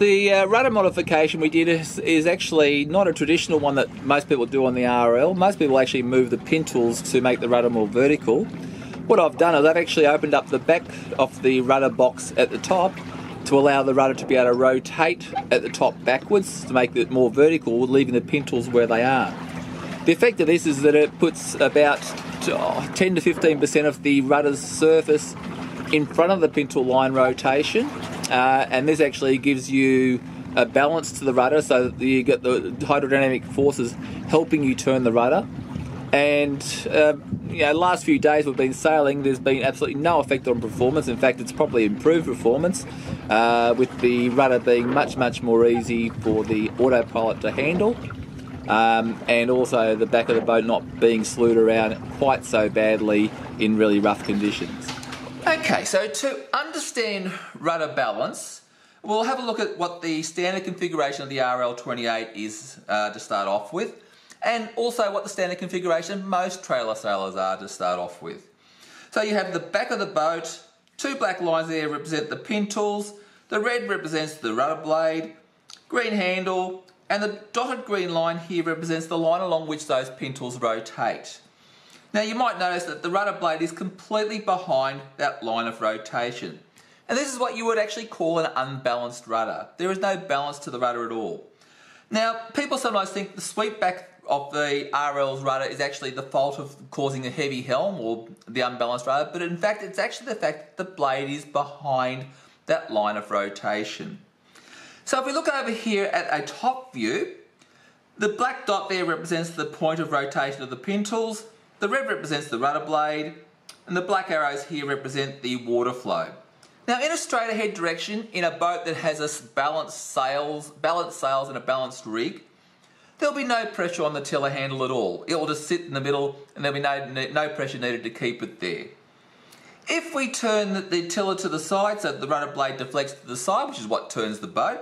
uh, rudder modification we did is, is, actually not a traditional one that most people do on the RL. Most people actually move the pintles to make the rudder more vertical. What I've done is I've actually opened up the back of the rudder box at the top to allow the rudder to be able to rotate at the top backwards to make it more vertical, leaving the pintles where they are. The effect of this is that it puts about 10 to 15% of the rudder's surface in front of the pintle line rotation, uh, and this actually gives you a balance to the rudder so you get the hydrodynamic forces helping you turn the rudder. And uh, you know, last few days we've been sailing, there's been absolutely no effect on performance. In fact, it's probably improved performance uh, with the rudder being much, much more easy for the autopilot to handle. Um, and also the back of the boat not being slewed around quite so badly in really rough conditions. Okay, so to understand rudder balance, we'll have a look at what the standard configuration of the RL28 is uh, to start off with, and also what the standard configuration most trailer sailers are to start off with. So you have the back of the boat, two black lines there represent the pintles, the red represents the rudder blade, green handle, and the dotted green line here represents the line along which those pintles rotate. Now you might notice that the rudder blade is completely behind that line of rotation. And this is what you would actually call an unbalanced rudder. There is no balance to the rudder at all. Now, people sometimes think the sweep back of the RL's rudder is actually the fault of causing a heavy helm or the unbalanced rudder, but in fact, it's actually the fact that the blade is behind that line of rotation. So if we look over here at a top view, the black dot there represents the point of rotation of the pintles, the red represents the rudder blade, and the black arrows here represent the water flow. Now in a straight ahead direction, in a boat that has a balanced sails, balanced sails and a balanced rig, there'll be no pressure on the tiller handle at all. It will just sit in the middle and there'll be no, no pressure needed to keep it there. If we turn the tiller to the side so the rudder blade deflects to the side, which is what turns the boat,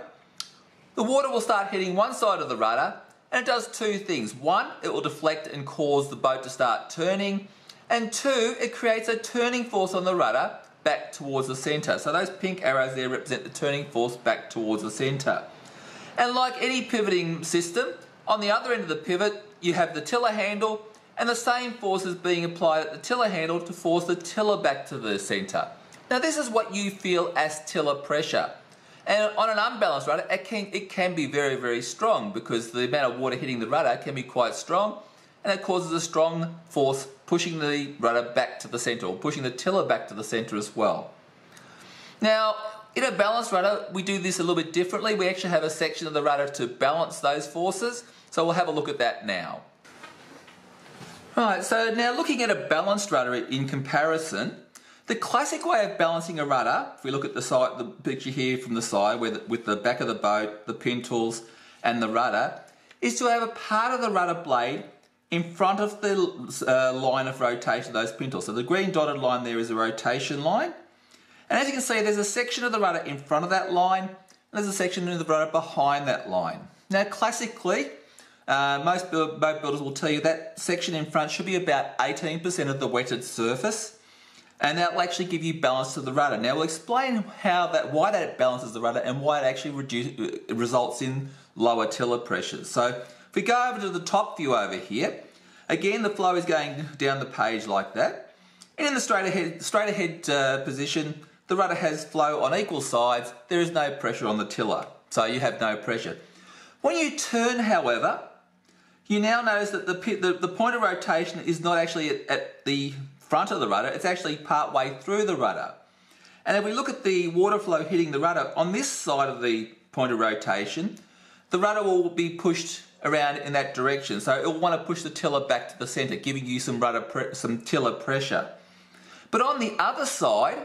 the water will start hitting one side of the rudder and it does two things. One, it will deflect and cause the boat to start turning. And two, it creates a turning force on the rudder back towards the centre. So those pink arrows there represent the turning force back towards the centre. And like any pivoting system, on the other end of the pivot, you have the tiller handle and the same force is being applied at the tiller handle to force the tiller back to the centre. Now this is what you feel as tiller pressure. And on an unbalanced rudder, it can, it can be very, very strong because the amount of water hitting the rudder can be quite strong and it causes a strong force pushing the rudder back to the centre or pushing the tiller back to the centre as well. Now, in a balanced rudder, we do this a little bit differently. We actually have a section of the rudder to balance those forces, so we'll have a look at that now. Right, so now looking at a balanced rudder in comparison, the classic way of balancing a rudder, if we look at the side, the picture here from the side with, with the back of the boat, the pintles and the rudder, is to have a part of the rudder blade in front of the uh, line of rotation of those pintles. So the green dotted line there is a rotation line. And as you can see, there's a section of the rudder in front of that line, and there's a section of the rudder behind that line. Now, classically, uh, most boat builders will tell you that section in front should be about 18% of the wetted surface and that will actually give you balance to the rudder. Now we'll explain how that, why that balances the rudder and why it actually reduce, uh, results in lower tiller pressures. So if we go over to the top view over here, again the flow is going down the page like that. And in the straight ahead, straight ahead uh, position, the rudder has flow on equal sides. There is no pressure on the tiller, so you have no pressure. When you turn, however, you now notice that the, the, the point of rotation is not actually at, at the front of the rudder, it's actually part way through the rudder. And if we look at the water flow hitting the rudder, on this side of the point of rotation, the rudder will be pushed around in that direction. So it will want to push the tiller back to the center, giving you some rudder some tiller pressure. But on the other side,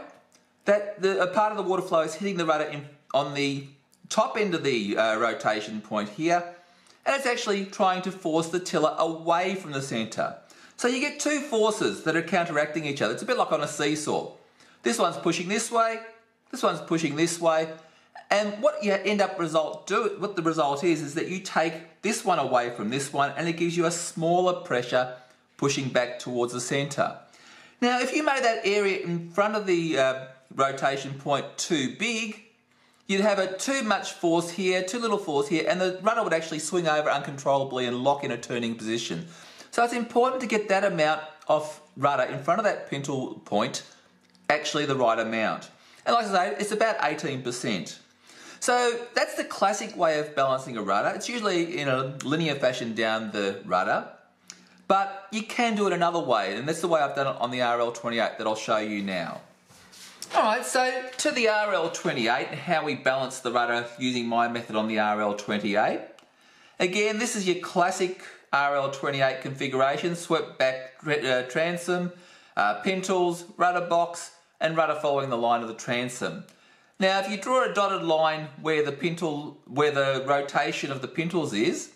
that the, a part of the water flow is hitting the rudder in, on the top end of the uh, rotation point here, and it's actually trying to force the tiller away from the center. So you get two forces that are counteracting each other. It's a bit like on a seesaw. This one's pushing this way, this one's pushing this way, and what you end up result do what the result is is that you take this one away from this one and it gives you a smaller pressure pushing back towards the center. Now if you made that area in front of the uh, rotation point too big, you'd have a too much force here, too little force here, and the rudder would actually swing over uncontrollably and lock in a turning position. So it's important to get that amount of rudder in front of that pintle point actually the right amount. And like I say, it's about 18%. So that's the classic way of balancing a rudder. It's usually in a linear fashion down the rudder. But you can do it another way, and that's the way I've done it on the RL28 that I'll show you now. Alright, so to the RL28, how we balance the rudder using my method on the RL28. Again, this is your classic RL28 configuration, swept back uh, transom, uh, pintles, rudder box, and rudder following the line of the transom. Now, if you draw a dotted line where the pintle, where the rotation of the pintles is,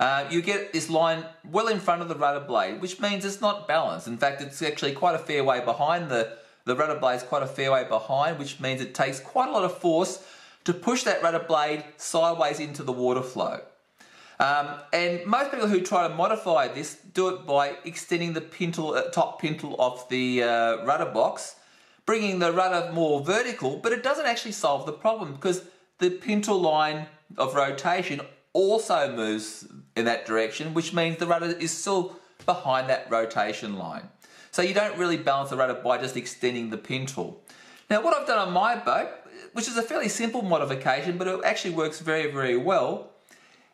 uh, you get this line well in front of the rudder blade, which means it's not balanced. In fact, it's actually quite a fair way behind the, the rudder blade is quite a fair way behind, which means it takes quite a lot of force to push that rudder blade sideways into the water flow. Um, and most people who try to modify this do it by extending the pintle, uh, top pintle of the uh, rudder box, bringing the rudder more vertical, but it doesn't actually solve the problem because the pintle line of rotation also moves in that direction, which means the rudder is still behind that rotation line. So you don't really balance the rudder by just extending the pintle. Now what I've done on my boat, which is a fairly simple modification, but it actually works very, very well,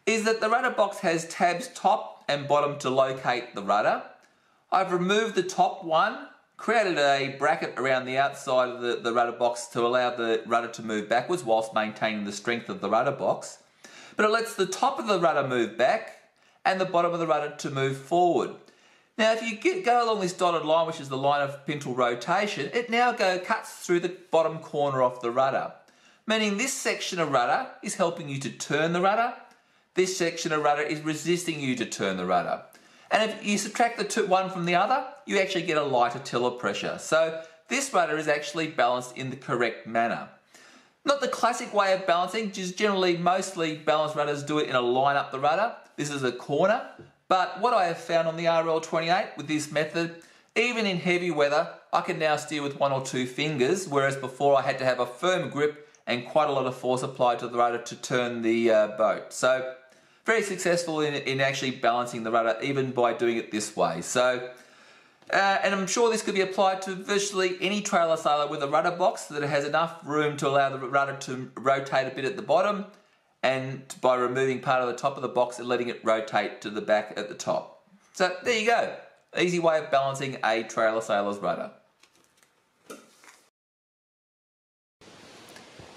is that the rudder box has tabs top and bottom to locate the rudder. I've removed the top one, created a bracket around the outside of the, the rudder box to allow the rudder to move backwards whilst maintaining the strength of the rudder box. But it lets the top of the rudder move back and the bottom of the rudder to move forward. Now if you get, go along this dotted line, which is the line of pintle rotation, it now go cuts through the bottom corner of the rudder. Meaning this section of rudder is helping you to turn the rudder this section of rudder is resisting you to turn the rudder. And if you subtract the two, one from the other, you actually get a lighter tiller pressure. So this rudder is actually balanced in the correct manner. Not the classic way of balancing, just generally mostly balanced rudders do it in a line up the rudder. This is a corner. But what I have found on the RL28 with this method, even in heavy weather, I can now steer with one or two fingers, whereas before I had to have a firm grip and quite a lot of force applied to the rudder to turn the uh, boat. So very successful in, in actually balancing the rudder even by doing it this way. So, uh, and I'm sure this could be applied to virtually any trailer sailer with a rudder box that has enough room to allow the rudder to rotate a bit at the bottom and by removing part of the top of the box and letting it rotate to the back at the top. So there you go. Easy way of balancing a trailer sailer's rudder.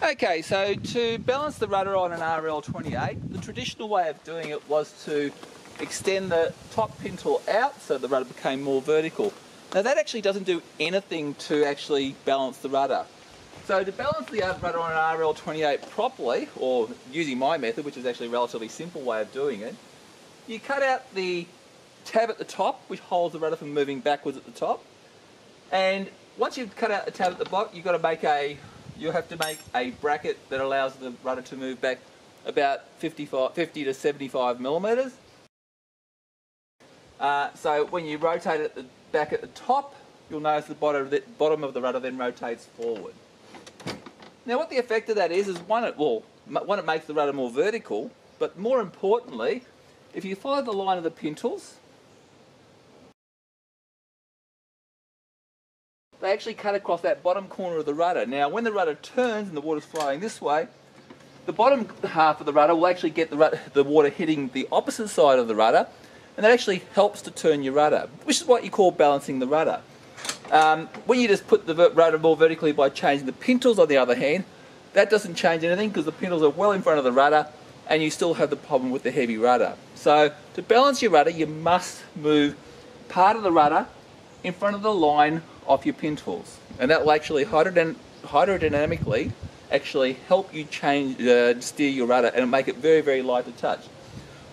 Okay, so to balance the rudder on an RL28, the traditional way of doing it was to extend the top pintle out so the rudder became more vertical. Now that actually doesn't do anything to actually balance the rudder. So to balance the rudder on an RL28 properly, or using my method, which is actually a relatively simple way of doing it, you cut out the tab at the top, which holds the rudder from moving backwards at the top. And once you've cut out the tab at the bottom, you've got to make a you have to make a bracket that allows the rudder to move back about 55, 50 to 75 millimeters. Uh, so when you rotate it back at the top, you'll notice the bottom, the bottom of the rudder then rotates forward. Now what the effect of that is, is one, it, well, one, it makes the rudder more vertical, but more importantly, if you follow the line of the pintles, they actually cut across that bottom corner of the rudder. Now, when the rudder turns and the water's flowing this way, the bottom half of the rudder will actually get the, rudder, the water hitting the opposite side of the rudder, and that actually helps to turn your rudder, which is what you call balancing the rudder. Um, when you just put the rudder more vertically by changing the pintles, on the other hand, that doesn't change anything because the pintles are well in front of the rudder, and you still have the problem with the heavy rudder. So, to balance your rudder, you must move part of the rudder in front of the line of your pintles. And that will actually hydrodynamically actually help you change, uh, steer your rudder and make it very, very light to touch.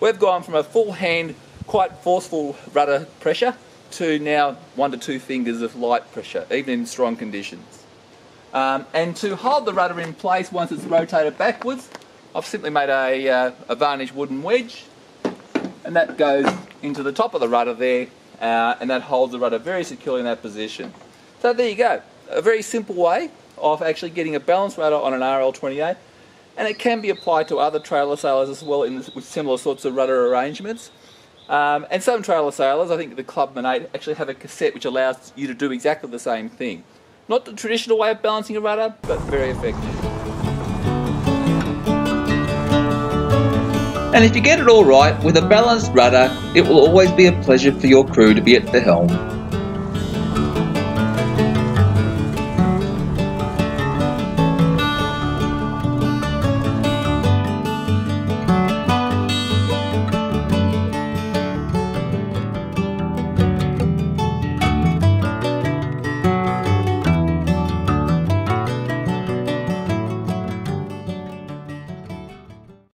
We've gone from a full hand, quite forceful rudder pressure to now one to two fingers of light pressure, even in strong conditions. Um, and to hold the rudder in place once it's rotated backwards, I've simply made a, uh, a varnish wooden wedge and that goes into the top of the rudder there uh, and that holds the rudder very securely in that position. So there you go, a very simple way of actually getting a balanced rudder on an RL28 and it can be applied to other trailer sailers as well in, with similar sorts of rudder arrangements. Um, and some trailer sailers, I think the Clubman 8, actually have a cassette which allows you to do exactly the same thing. Not the traditional way of balancing a rudder, but very effective. And if you get it all right with a balanced rudder, it will always be a pleasure for your crew to be at the helm.